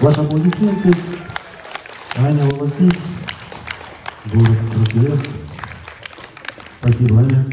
Ваши аплодисменты. Аня Волосик, город Красноярск. Спасибо, Аня.